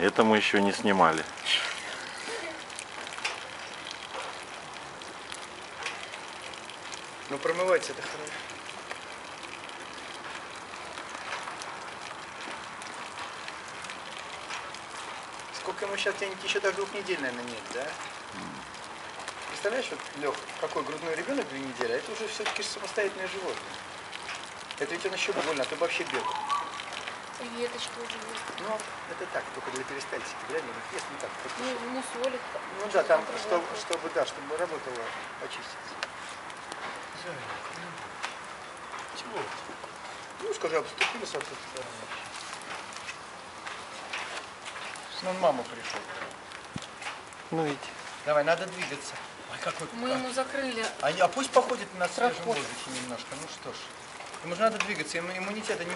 Это мы еще не снимали. Ну промывается это хорошо. Сколько ему сейчас денег? Еще даже двух недель, наверное, нет, да? Представляешь, вот, Лех, какой грудной ребенок две недели, а это уже все-таки самостоятельное животное. Это ведь он еще больно, а ты вообще бегал. И веточки уже есть. Ну, это так, только для перистальтики. Реально, вот ест не так. просто. Ну, мусолит. Ну да, там, чтобы, чтобы, да, чтобы работало, очиститься. Чего? Ну, скажи, обступились от этой стороны. Ну, он мама пришел. Ну видите. Давай, надо двигаться. Ой, какой... Мы ему закрыли А, а пусть походит на свежем воздухе немножко. Ну что ж. Ему же надо двигаться, ему иммунитета не